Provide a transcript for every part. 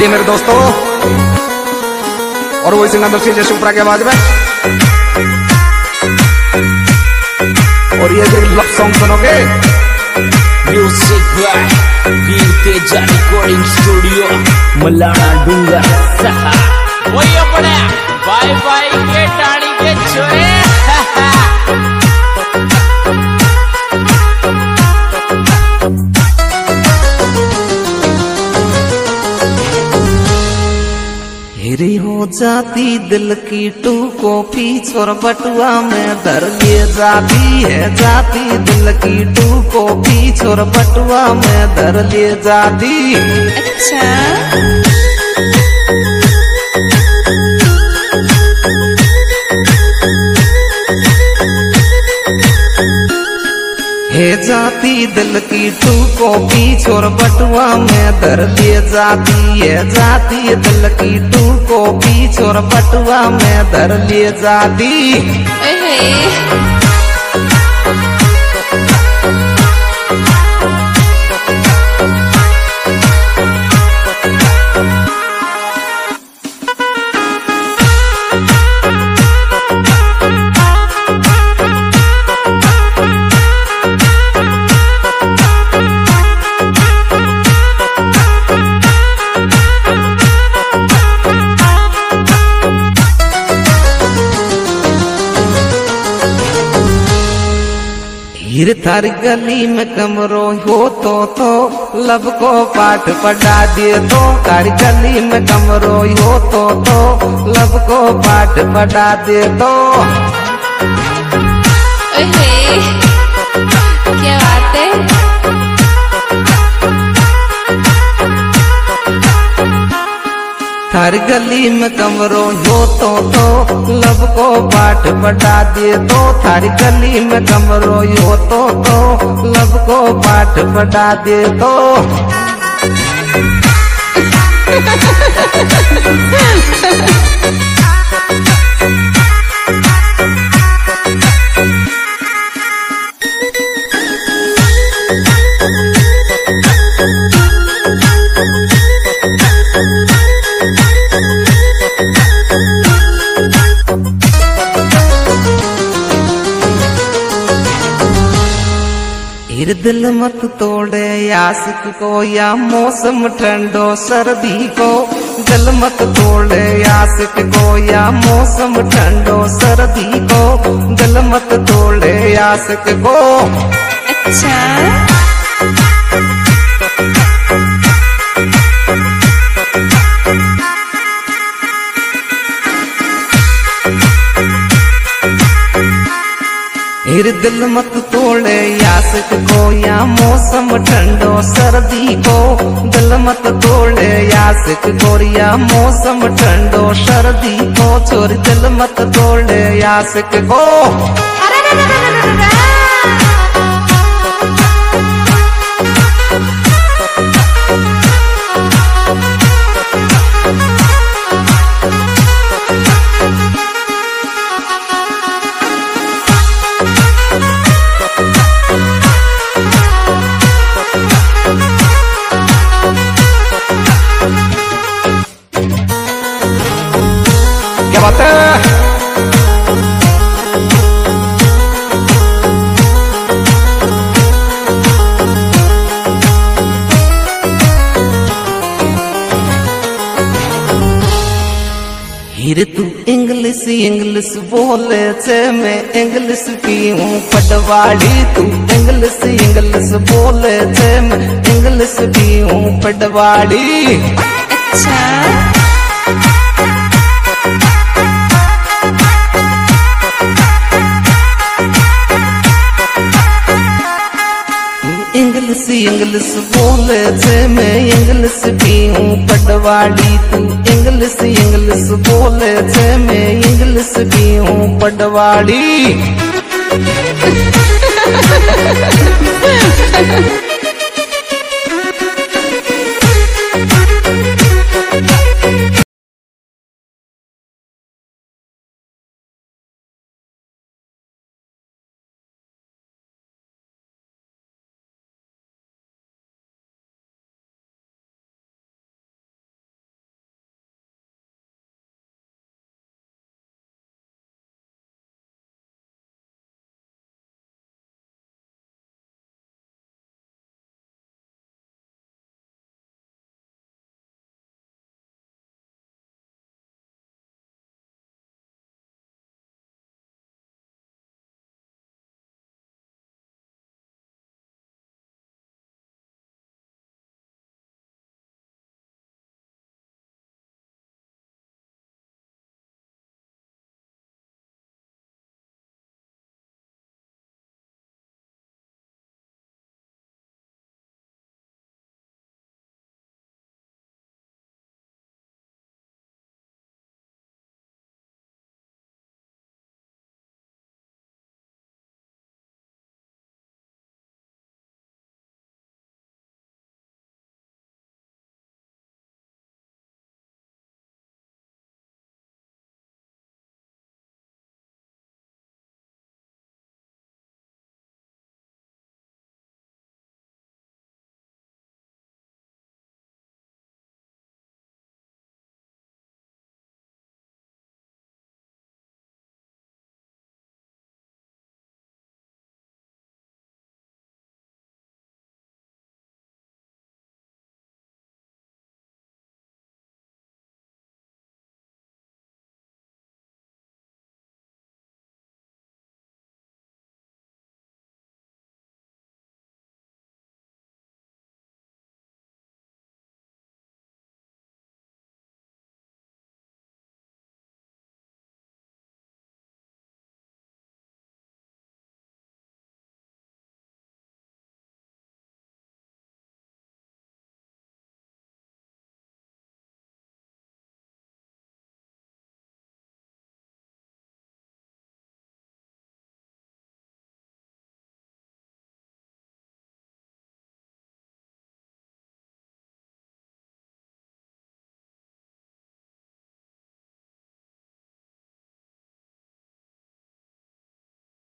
आइए मेरे दोस्तों। और वही सिंगर सिंह जैसे उपरा की आवाज़ में। और ये जो लव सॉन्ग सुनोगे music by Veer Teja recording studio Malana डूँगा सहा। वही अपने बाय बाय के टाणी के छोरे। हिरी हो जाती दिल की टू कॉपी छोर बटुआ में धर ये जाती है, जाती दिल की टू कॉपी छोर बटुआ में धर ले जाती अच्छा। है जाती दिल की तू कॉपी छोर बटुआ में दर दे जाती है जाती दिल की तू कॉपी छोर बटुआ में दर ले जाती। ओहे थर गली में कमरो हो तो तो। लब को पाठ पढ़ा दे तो। थार गली में कमरो हो तो तो। लब को पाठ पढ़ा दे तो। थार गली में कमरो हो तो तो लब को बाट बटा दे तो। थार गली में कमरो हो तो तो लब को बाट बटा दे तो। हिर दिल मत तोड़े आशिक को या मौसम ठंडो सर्दी को। दिल मत तोड़े आशिक को या मौसम ठंडो सर्दी को। दिल मत तोड़े आशिक को। अच्छा। दिल मत तोड़े आशिक मौसम ठंडो, सर्दी को दिल मत तोड़े, यासिक गोरिया। मौसम ठंडो, सर्दी को छोर दिल मत तोड़े आशिक को हिर तू इंग्लिश इंग्लिश बोले छे मैं इंग्लिश की हूँ पटवाड़ी तू इंग्लिश इंग्लिश बोले छे मैं इंग्लिश की हूँ पटवाड़ी अच्छा। इंग्लिश इंग्लिश बोले छे मैं इंग्लिश की हूँ पटवाड़ी तू इंग्लिश इंग्लिश बोले थे मैं इंग्लिश की हूँ पटवाड़ी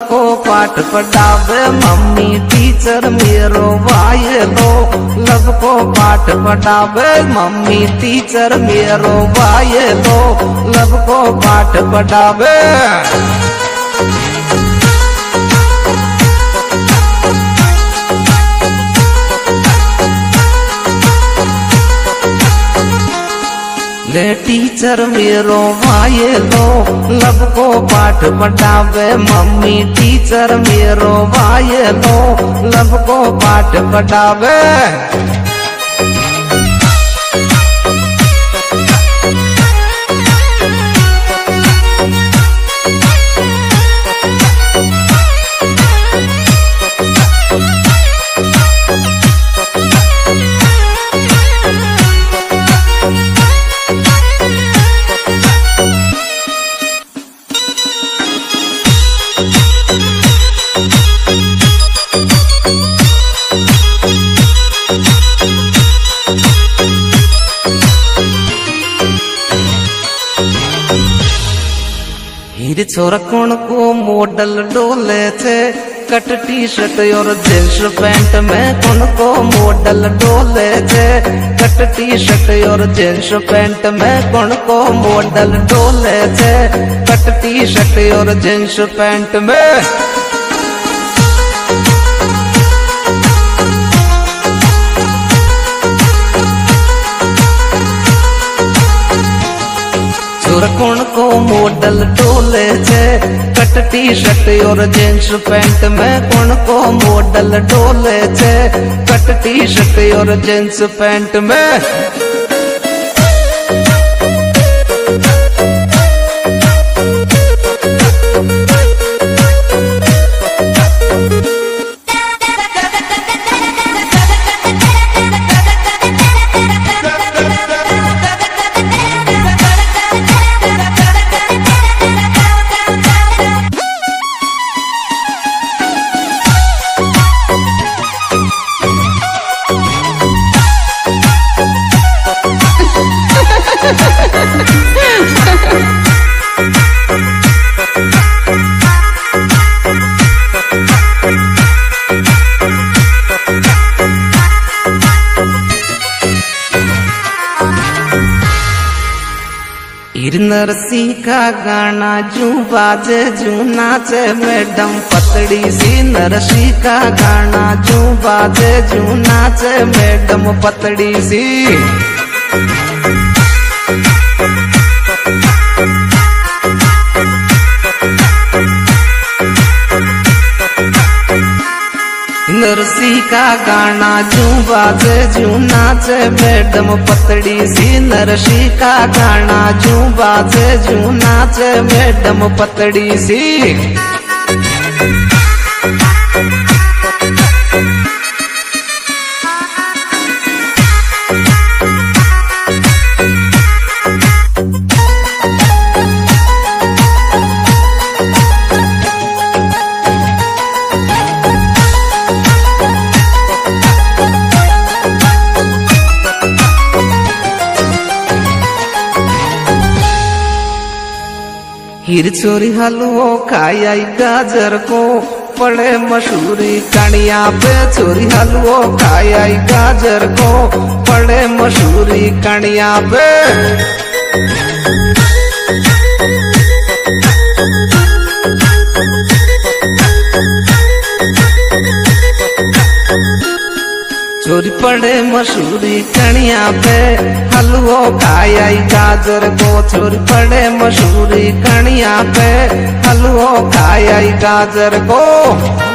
को पाठ पढ़ावे, मम्मी टीचर मेरो वायलो लब को पाठ पढ़ावे, मम्मी टीचर मेरो वायलो लब को पाठ पढ़ावे। ले टीचर मेरो वायलो लब को पाठ पढ़ावे। मम्मी टीचर मेरो वायलो लब को पाठ पढ़ावे। हीर छोरा कौन को मॉडल डोले थे। कट टी शर्ट और जींस पैंट में कौन को मॉडल डोले थे। कट टी शर्ट और जींस पैंट में कौन को मॉडल डोले थे। कट टी शर्ट और जींस पैंट में कौन को मॉडल डोले टी शर्ट और जींस पैंट में कौन को मॉडल डोले छे कट टी शर्ट और जींस पैंट में। ईर नरसी का गाना जू बाजे जू नाचे मैडम पतड़ी सी नरसी का गाना जू बाजे जू नाचे मैडम पतड़ी नरसी का गाना, जू बाज, जू नाच, मैडम पतड़ी सी नरसी का गाना, जू बाज, जू नाच, मैडम पतड़ी सी। हीर चोरी हलवो खाई गाजर को पड़े मशहूरी कणिया पे चोरी हलवो खाई गाजर को पड़े मशहूरी कणिया पे। चोरी पड़े मसूरी कनिया पे। हलवो खाई गाजर को। चोरी पड़े मसूरी कनिया पे। हलवो खाई गाजर को।